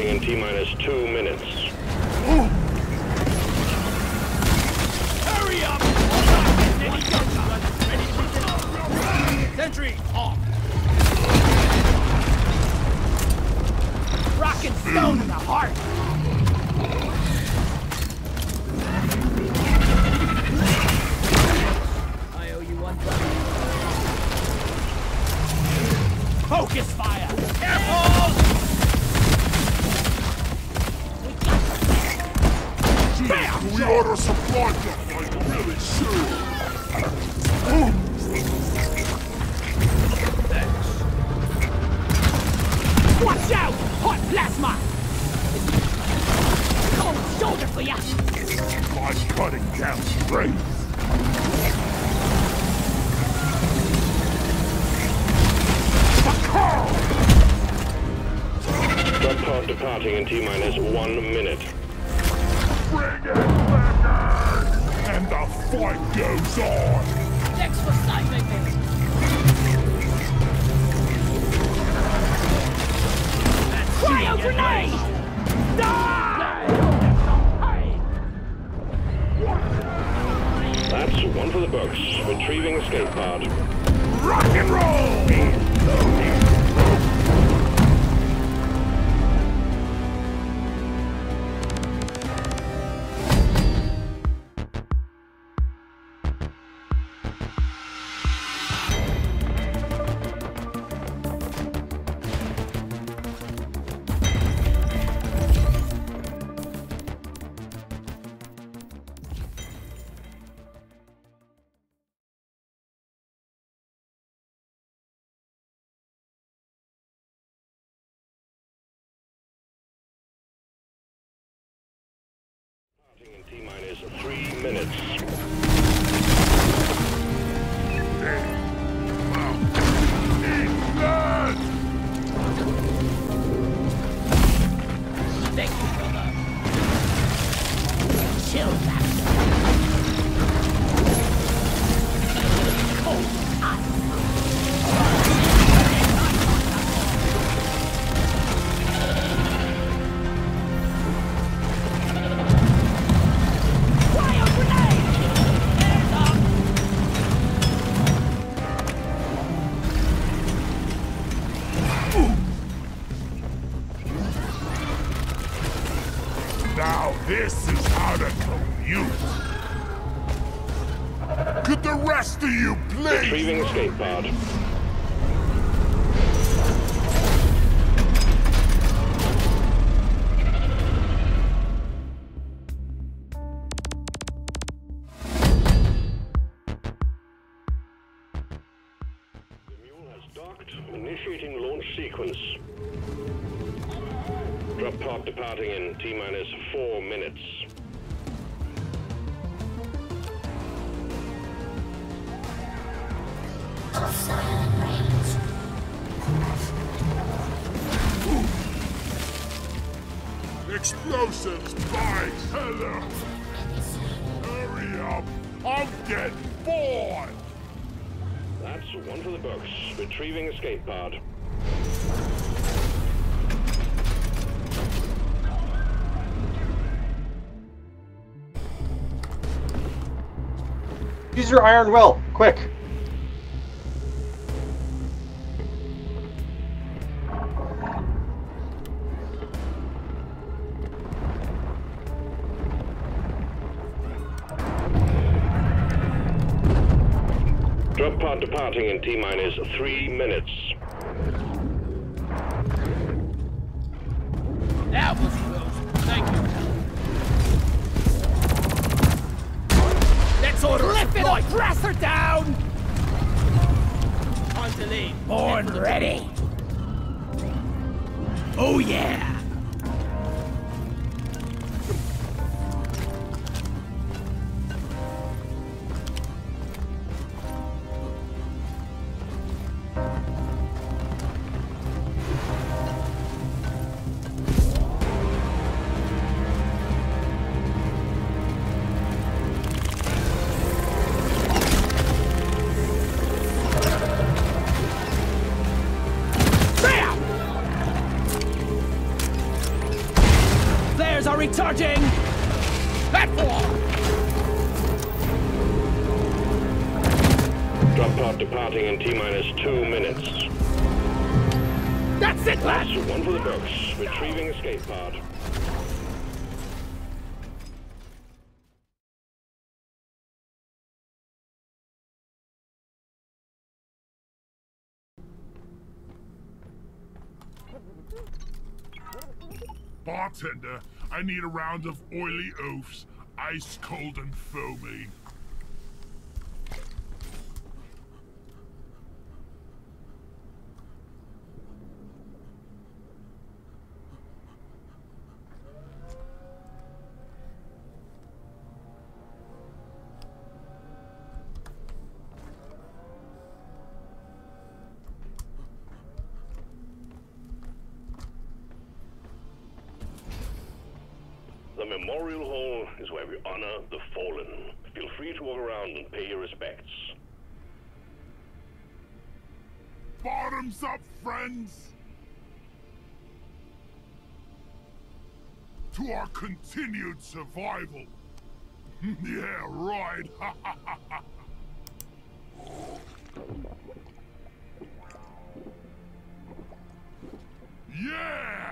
departing in T-minus two minutes. Hurry up! Sentry off! Rock and stone in the heart! I owe you one. Focus fire! Departing in T-minus one minute. Fight goes on. Next for Simon! Cryo grenade! Die! That's one for the books. Retrieving escape pod. Rock and roll! Now this is how to commute. Could the rest of you please? Retrieving escape pod. Initiating launch sequence. Pod departing in T-minus four minutes. Explosives by Heather! Hurry up! I'm getting bored! That's one for the books. Retrieving escape pod. Use your iron will, quick. Drop pod departing in T-minus three minutes. That was close. Thank you. Let's order Flip it up, press her down! On to lead. Born ready. Oh yeah! Recharging! Platform! Drop pod departing in T-minus two minutes. That's it, lad! Last one for the books. Retrieving escape pod. Bartender, I need a round of oily oafs, ice cold and foamy. Memorial Hall is where we honor the fallen. Feel free to walk around and pay your respects. Bottoms up, friends! To our continued survival. yeah, right. yeah!